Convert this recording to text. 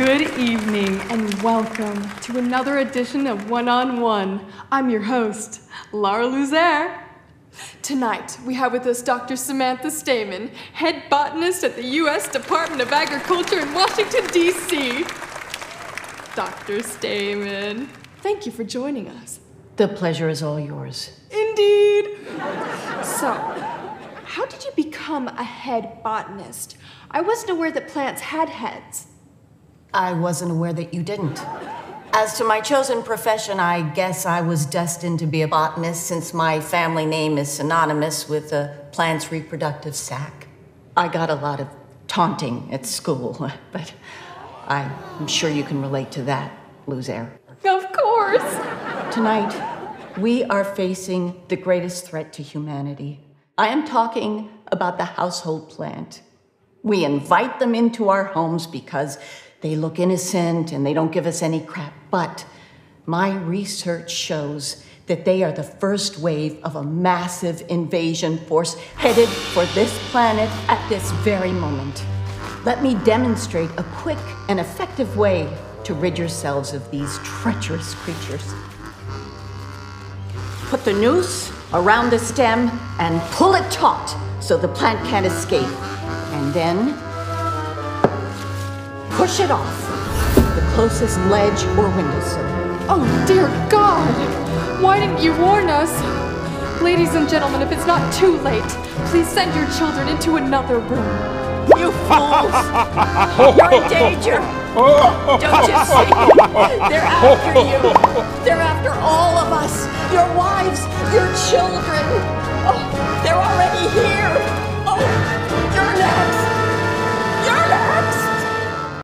Good evening and welcome to another edition of One on One. I'm your host, Laura Luzer. Tonight, we have with us Dr. Samantha Stamen, head botanist at the U.S. Department of Agriculture in Washington, D.C. Dr. Stamen, thank you for joining us. The pleasure is all yours. Indeed. So, how did you become a head botanist? I wasn't aware that plants had heads. I wasn't aware that you didn't. As to my chosen profession, I guess I was destined to be a botanist since my family name is synonymous with a plant's reproductive sac. I got a lot of taunting at school, but I'm sure you can relate to that, Luzer. Of course. Tonight, we are facing the greatest threat to humanity. I am talking about the household plant. We invite them into our homes because they look innocent and they don't give us any crap. But my research shows that they are the first wave of a massive invasion force headed for this planet at this very moment. Let me demonstrate a quick and effective way to rid yourselves of these treacherous creatures. Put the noose around the stem and pull it taut so the plant can't escape. And then push it off the closest ledge or windowsill. Oh, dear God! Why didn't you warn us? Ladies and gentlemen, if it's not too late, please send your children into another room. You fools! You're in danger! Don't you see? They're after you! They're after all of us! Your wives, your children! Oh, they're already here! Oh, you're next!